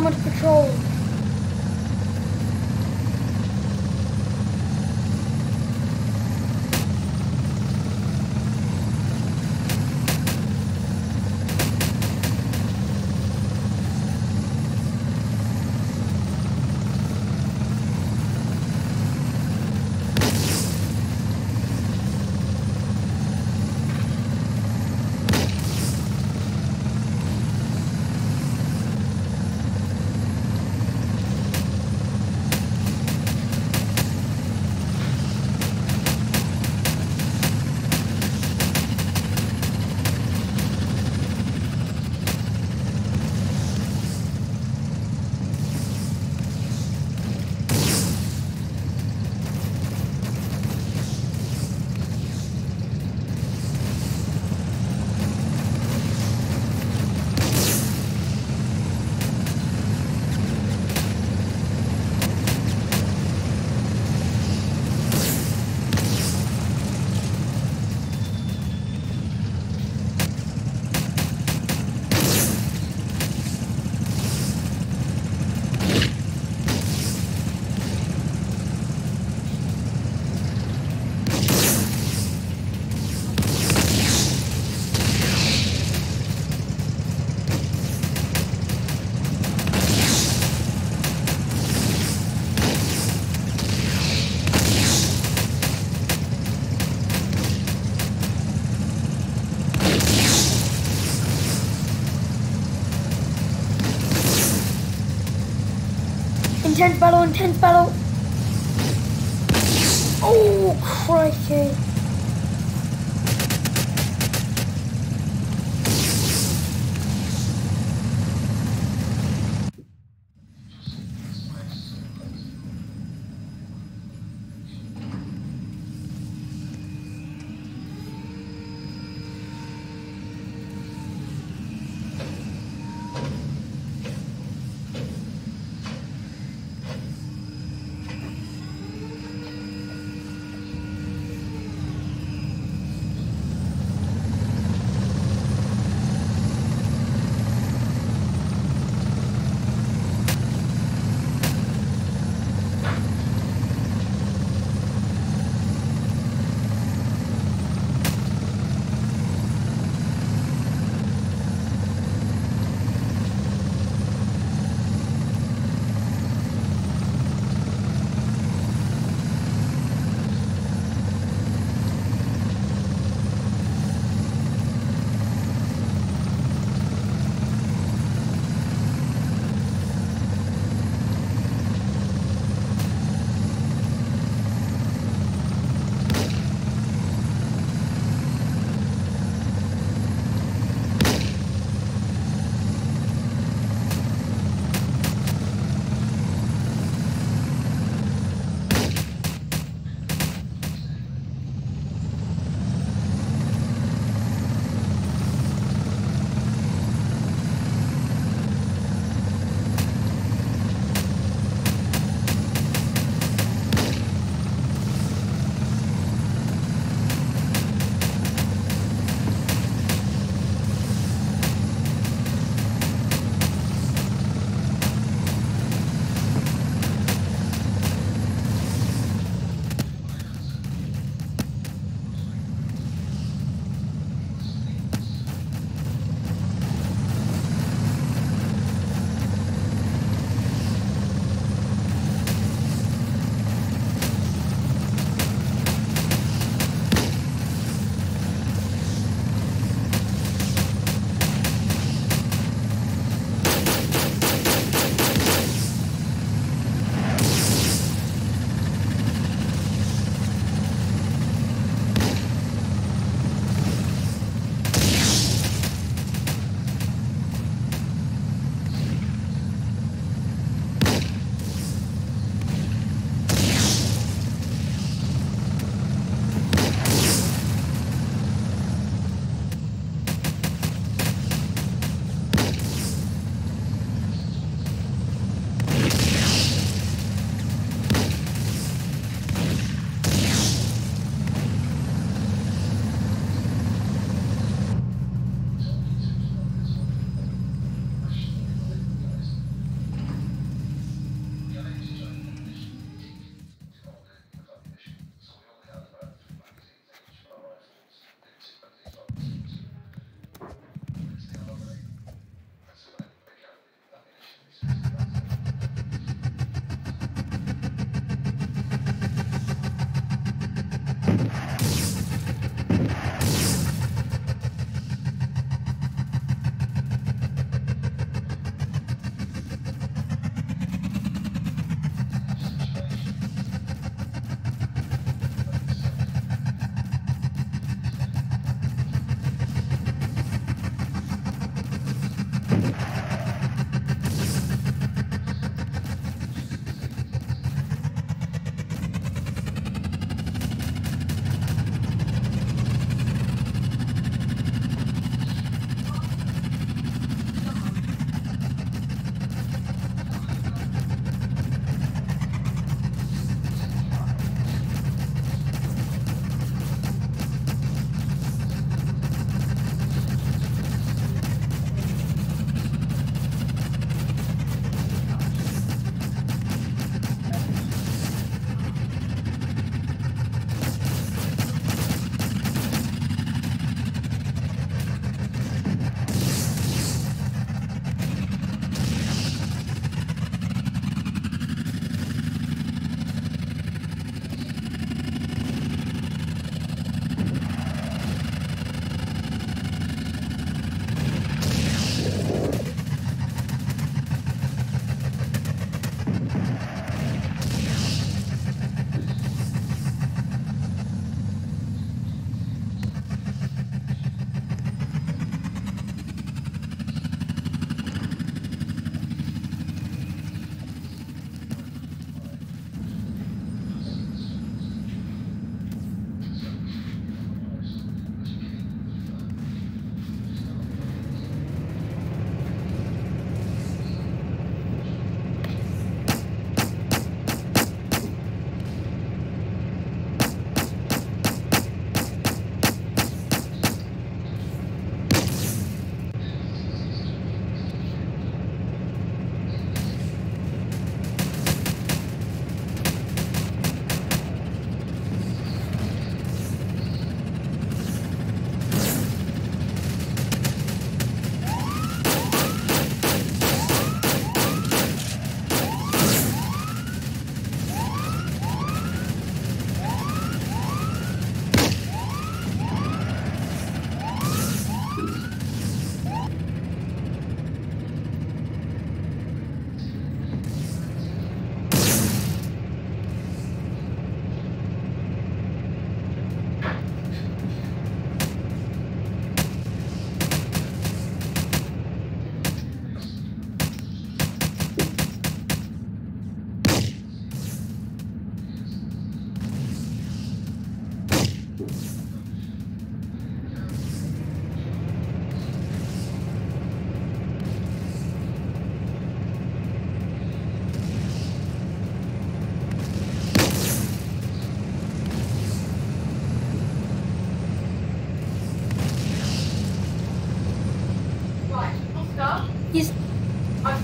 Armored patrol. Intense battle, intense battle. Oh, crikey.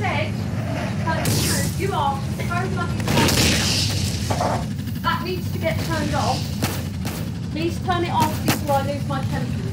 Turn. You are so bloody That needs to get turned off. Please turn it off before I lose my temper